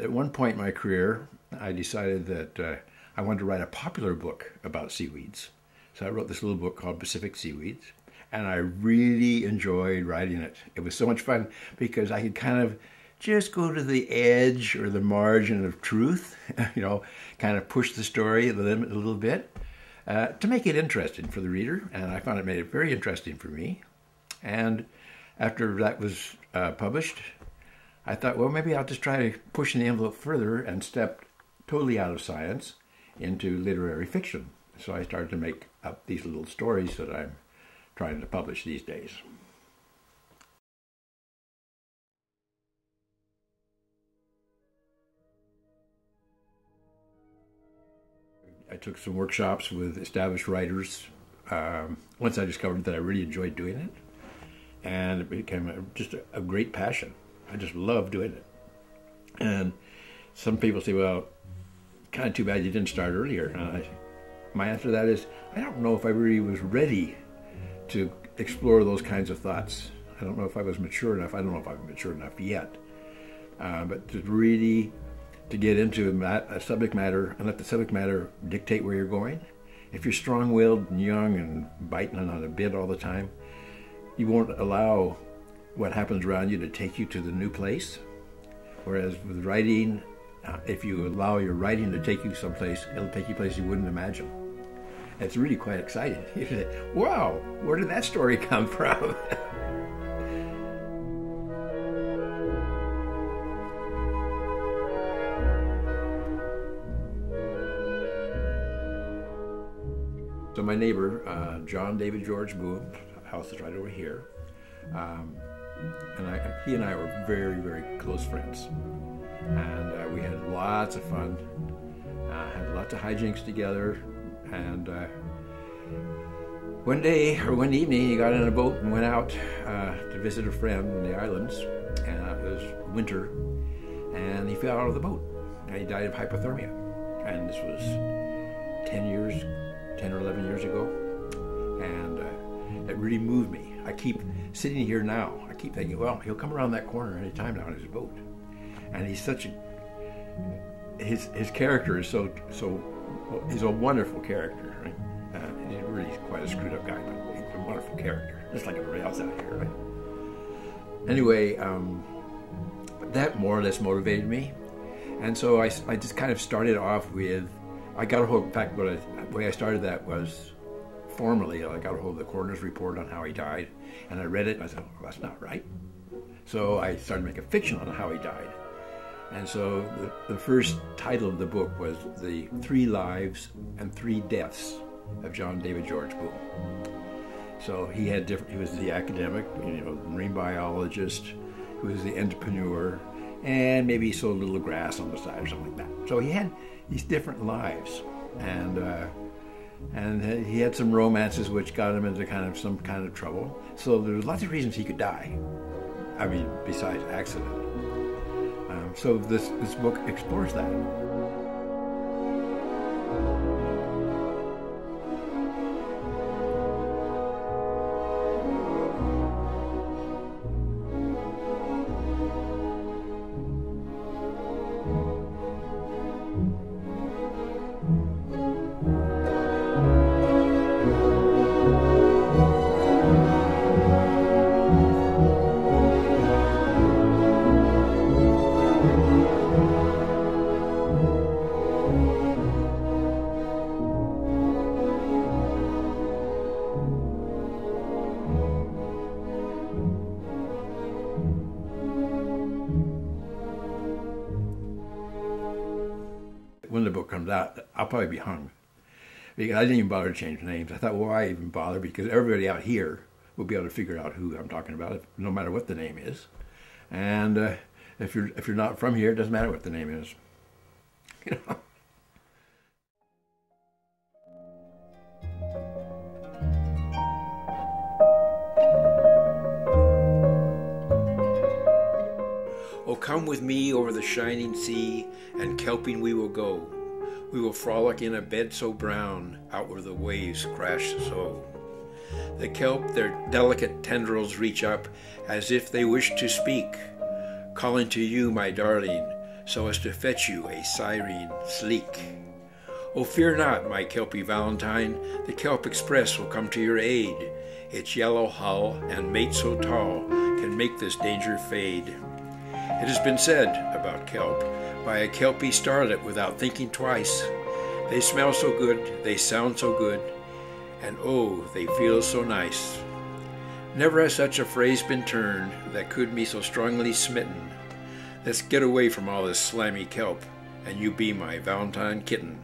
At one point in my career, I decided that uh, I wanted to write a popular book about seaweeds. So I wrote this little book called Pacific Seaweeds, and I really enjoyed writing it. It was so much fun because I could kind of just go to the edge or the margin of truth, you know, kind of push the story a little, a little bit uh, to make it interesting for the reader. And I found it made it very interesting for me. And after that was uh, published, I thought, well, maybe I'll just try pushing the envelope further and step totally out of science into literary fiction. So I started to make up these little stories that I'm trying to publish these days. I took some workshops with established writers um, once I discovered that I really enjoyed doing it. And it became a, just a, a great passion. I just love doing it. And some people say, well, kind of too bad you didn't start earlier. My answer to that is, I don't know if I really was ready to explore those kinds of thoughts. I don't know if I was mature enough. I don't know if I'm mature enough yet. Uh, but to really to get into a subject matter and let the subject matter dictate where you're going. If you're strong-willed and young and biting on a bit all the time, you won't allow what happens around you to take you to the new place. Whereas with writing, uh, if you allow your writing to take you someplace, it'll take you places you wouldn't imagine. It's really quite exciting. You say, wow, where did that story come from? so my neighbor, uh, John David George Boom, house is right over here. Um, and I, he and I were very, very close friends. And uh, we had lots of fun, uh, had lots of hijinks together. And uh, one day, or one evening, he got in a boat and went out uh, to visit a friend in the islands. And it was winter, and he fell out of the boat. And he died of hypothermia. And this was 10 years, 10 or 11 years ago. And uh, it really moved me. I keep sitting here now, I keep thinking, well, he'll come around that corner any time now in his boat. And he's such a, his, his character is so, so, he's a wonderful character, right? Uh, he's really quite a screwed up guy, but he's a wonderful character, just like everybody else out here, right? Anyway, um, that more or less motivated me. And so I, I just kind of started off with, I got a hold, in fact, what I, the way I started that was formally, I got a hold of the coroner's report on how he died, and I read it, and I said, well, that's not right. So I started making fiction on how he died. And so the, the first title of the book was The Three Lives and Three Deaths of John David George Boone. So he had different, he was the academic, you know, marine biologist, who was the entrepreneur, and maybe he sold a little grass on the side or something like that. So he had these different lives. And uh, and he had some romances which got him into kind of some kind of trouble. So there lots of reasons he could die. I mean, besides accident. Um, so this this book explores that. When the book comes out, I'll probably be hung. Because I didn't even bother to change names. I thought, well, why even bother? Because everybody out here will be able to figure out who I'm talking about, no matter what the name is. And uh, if you're if you're not from here, it doesn't matter what the name is. You know. Come with me over the shining sea, and kelping we will go. We will frolic in a bed so brown, out where the waves crash so. The kelp their delicate tendrils reach up, as if they wish to speak, calling to you, my darling, so as to fetch you a siren sleek. Oh, fear not, my Kelpie Valentine, the Kelp Express will come to your aid. Its yellow hull and mate so tall can make this danger fade. It has been said about kelp by a Kelpie starlet without thinking twice. They smell so good, they sound so good, and oh, they feel so nice. Never has such a phrase been turned that could be so strongly smitten. Let's get away from all this slimy kelp, and you be my Valentine kitten.